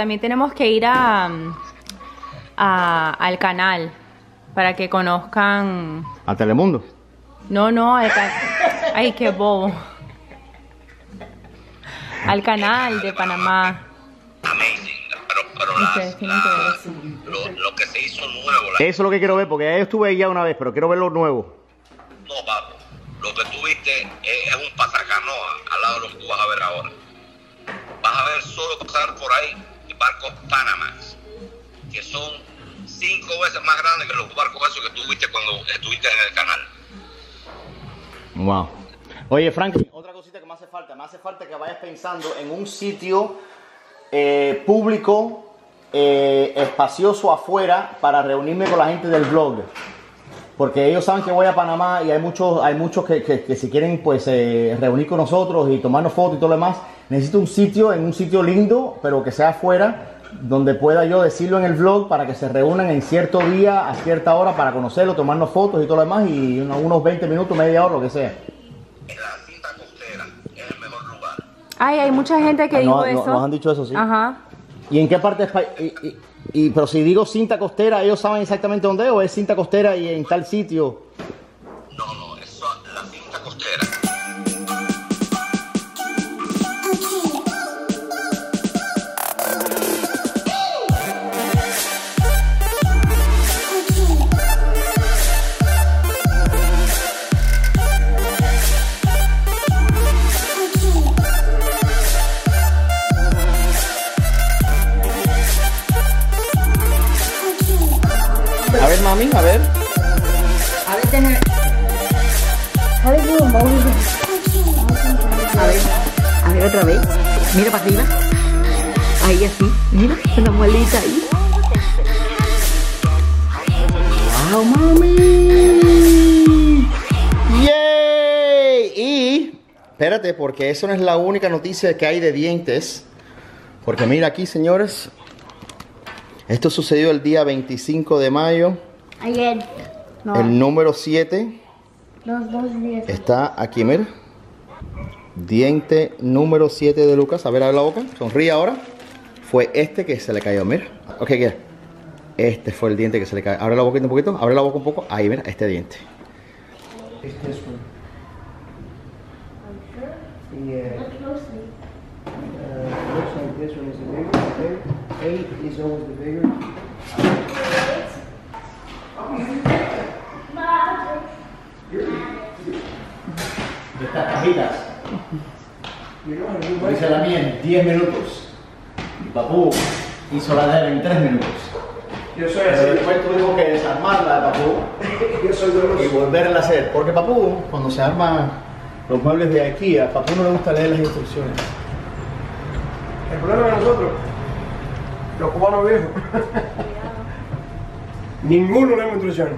también tenemos que ir a, a- al canal para que conozcan. A Telemundo. No, no, al Ay, qué bobo. Al canal de Panamá. pero, pero las- que lo, lo que se hizo nuevo, la- Eso es lo que quiero ver, porque ya yo estuve ahí ya una vez, pero quiero ver lo nuevo. Panamás, que son cinco veces más grandes que los barcos esos que tú viste cuando estuviste en el canal. Wow. Oye, Frankie, otra cosita que me hace falta. Me hace falta que vayas pensando en un sitio eh, público, eh, espacioso afuera, para reunirme con la gente del blog. Porque ellos saben que voy a Panamá y hay muchos, hay muchos que, que- que si quieren pues eh, reunir con nosotros y tomarnos fotos y todo lo demás. Necesito un sitio, en un sitio lindo, pero que sea afuera, donde pueda yo decirlo en el vlog para que se reúnan en cierto día, a cierta hora, para conocerlo, tomarnos fotos y todo lo demás, y unos unos 20 minutos, media hora, lo que sea. La cinta costera es el mejor lugar. Ay, hay mucha gente que Ah, dijo no, no- eso. nos han dicho eso, sí. Ajá. ¿Y en qué parte y, y- y- pero si digo cinta costera, ¿ellos saben exactamente dónde es o es cinta costera y en tal sitio? Mira para arriba. Ahí así. Mira, una muelita ahí. ¡Wow, mami! ¡Yay! Y, espérate, porque eso no es la única noticia que hay de dientes. Porque mira aquí, señores. Esto sucedió el día 25 de mayo. Ayer. No, El número 7 los dos días. está aquí, mira. Diente número 7 de Lucas. A ver, abre la boca. Sonríe ahora. Fue este que se le cayó, mira. Ok, ¿qué? Este fue el diente que se le cayó. Abre la boquita un poquito. Abre la boca un poco. Ahí, mira, este diente. It's this Dice la mía en 10 minutos. Y Papú hizo la de él en 3 minutos. Yo soy Pero así. después tuvimos que desarmarla de Papú Yo soy de y volverla a hacer. Porque Papú, cuando se arman los muebles de IKEA, a Papú no le gusta leer las instrucciones. El problema de nosotros, los cubanos viejos, ninguno leemos instrucciones.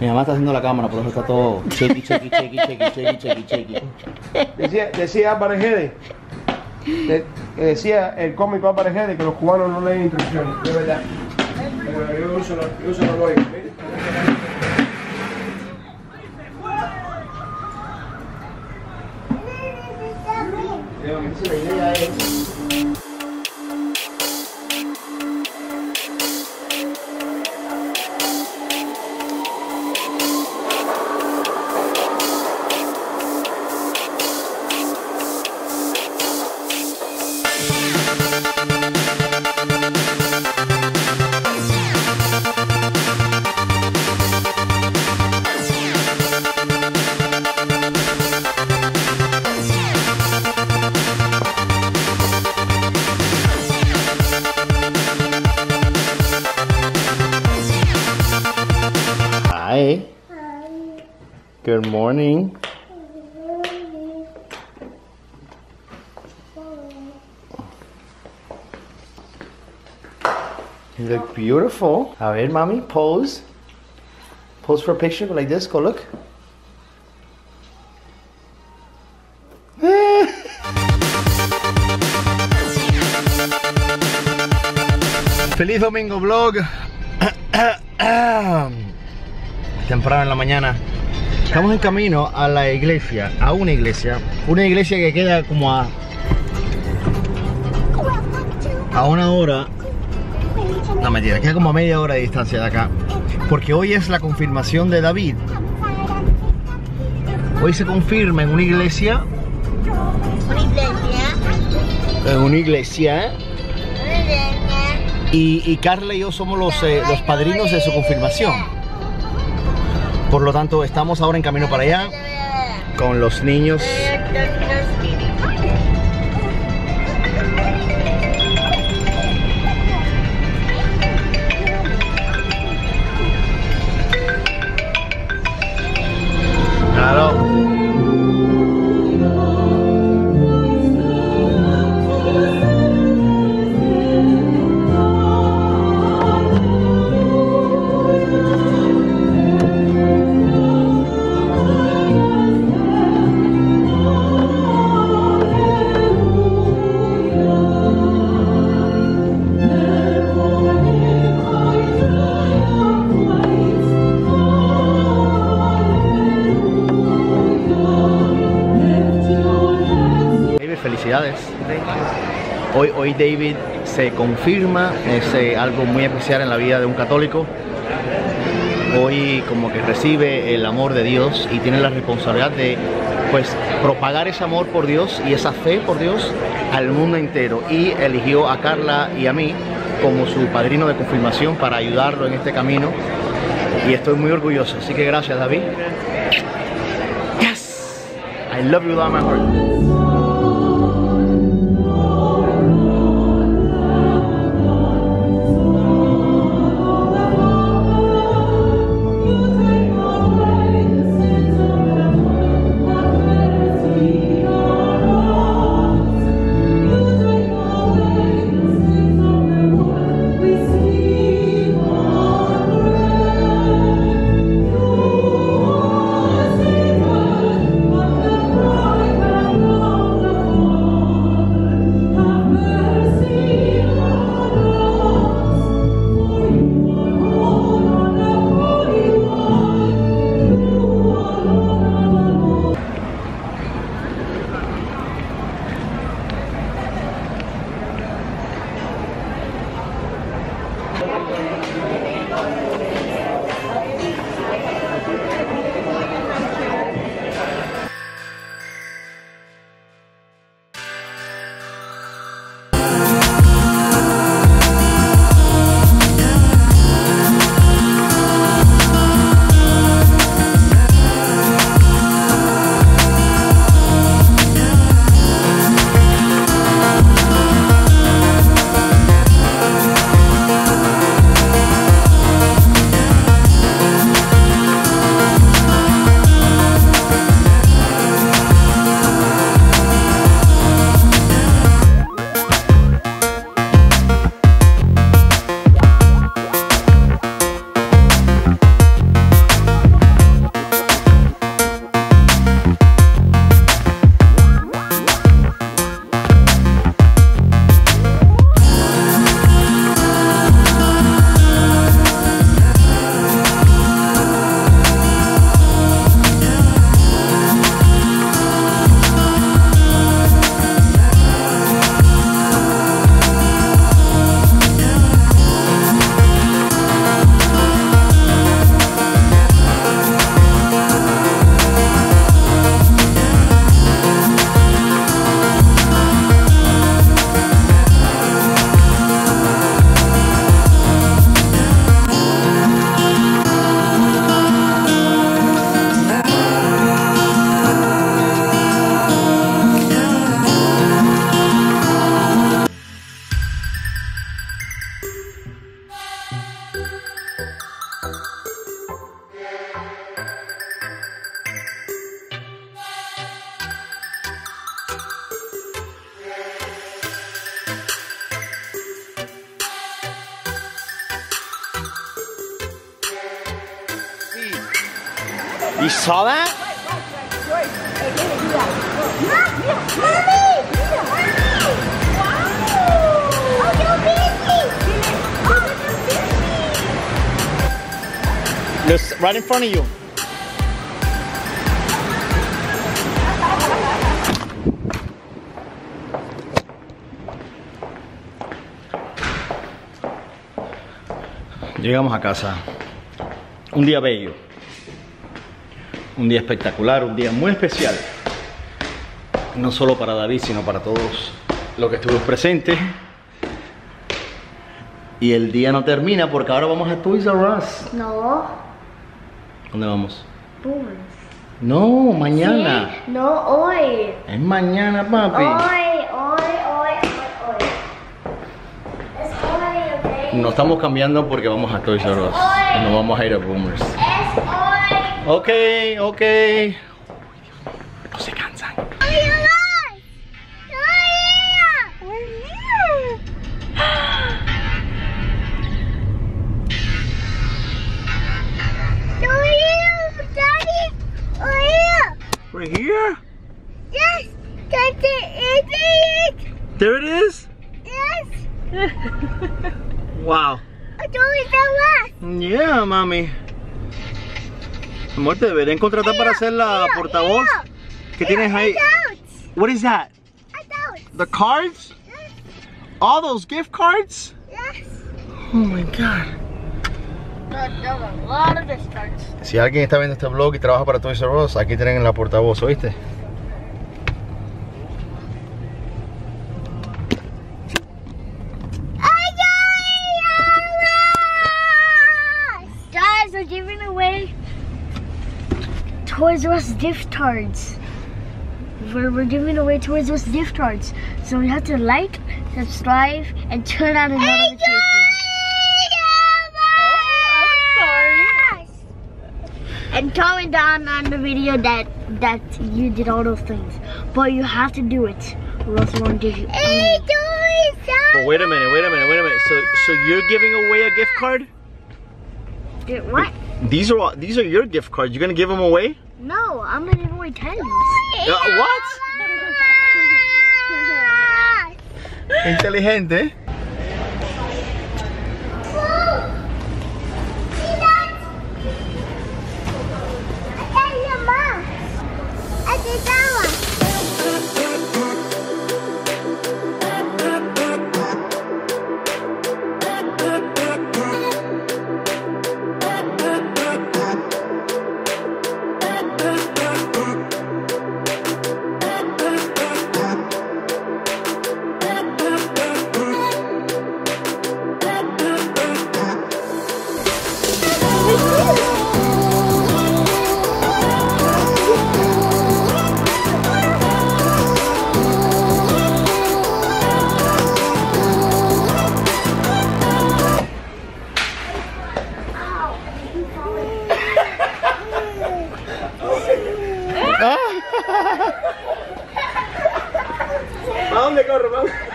Mi mamá está haciendo la cámara, por eso está todo chequi, chequi, chequi, chequi, chequi, chequi, chequi. Decía, decía Álvarez De- que decía el cómico Álvarez Gede que los cubanos no leen instrucciones. De verdad. Pero yo uso yo uso. La idea es morning. You look beautiful. A ver, mami, pose. Pose for a picture like this. Go look. Feliz domingo vlog. Temprano en la mañana. Estamos en camino a la iglesia, a una iglesia, una iglesia que queda como a a una hora, no mentira, queda como a media hora de distancia de acá, porque hoy es la confirmación de David. Hoy se confirma en una iglesia, Una iglesia. en una iglesia, Una iglesia. y, y Carla y yo somos los, eh, los padrinos de su confirmación. Por lo tanto, estamos ahora en camino para allá con los niños. Claro. Hoy, David se confirma, es eh, algo muy especial en la vida de un católico. Hoy como que recibe el amor de Dios y tiene la responsabilidad de pues propagar ese amor por Dios y esa fe por Dios al mundo entero. Y eligió a Carla y a mí como su padrino de confirmación para ayudarlo en este camino. Y estoy muy orgulloso. Así que gracias David. Yes! I love you with all my heart. saw that? Just right in front of you. Llegamos a casa. Un día bello. Un día espectacular, un día muy especial. No solo para David, sino para todos los que estuvimos presentes. Y el día no termina porque ahora vamos a Toys R Us. No. ¿Dónde vamos? Boomers. No, mañana. Sí, No, hoy. Es mañana, papi. Hoy, hoy, hoy, hoy, hoy. Es hoy, ¿ok? Nos estamos cambiando porque vamos a Toys R Us. Nos vamos a ir a Boomers. Es hoy. Ok, ok. No se cansan. We're here. Yes, that's it, it, There it is. yes. Wow. I told you that was. Yeah, mami. Amor, te deberían contratar para ser la portavoz. ¿Qué tienes ahí? What is that? The cards? All those gift cards? Yes. Oh my god. There's a lot of discards. Si alguien está viendo este blog y trabaja para Toys R Us, aquí tienen la portavoz, ¿oíste? Toys R Us gift cards. We're, we're giving away Toys R Us gift cards. So you have to like, subscribe, and turn on the notifications. And comment down on the video that that you did all those things. But you have to do it, or else we won't give you any. But wait a minute, wait a minute, wait a minute. So, so you're giving away a gift card? Dude, what? These are all, these are your gift cards. You're gonna give them away? No, I'm gonna give away candies. Uh, what? Inteligente.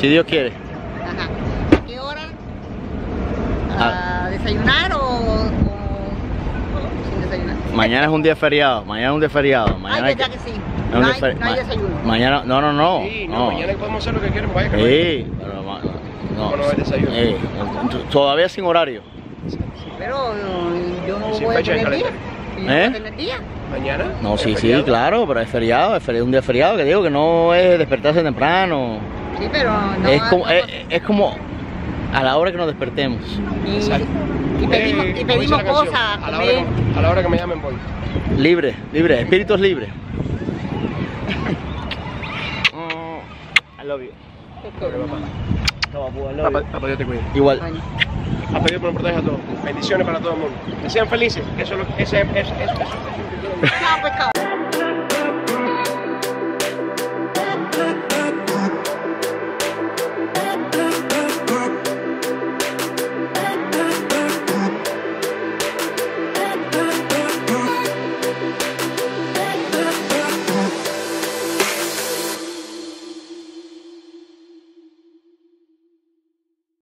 Si Dios quiere. Ajá. ¿A qué hora? Ah. ¿A desayunar o, o sin desayunar? Mañana es un día feriado. Mañana es un día feriado. Mañana Ay, hay que- sí. No hay, no desayuno. Mañana, no, no, no. Sí, no, no. mañana podemos hacer lo que queramos, vaya que Sí, pero ma- no. No, no hay desayuno. Eh, todavía sin horario. Pero no, yo no Sin voy a de tener día. ¿Eh? a tener día. ¿Mañana? No, ¿Es sí, sí, claro, pero es feriado, es feriado, un día feriado, que digo que no es despertarse temprano. Sí, pero no. es, como, es, es como a la hora que nos despertemos. y, Exacto. y pedimos, Eh, y pedimos canción, cosas, a la, hora, que- a la hora que me llamen voy. Libre, libre, espíritus libres. I love you. Papá, papá, Dios te. Igual. Papá protege a todos. Bendiciones para todo el mundo. Que sean felices. Eso es lo que... Ese, eso, eso, eso, eso, eso. Chao, pescado.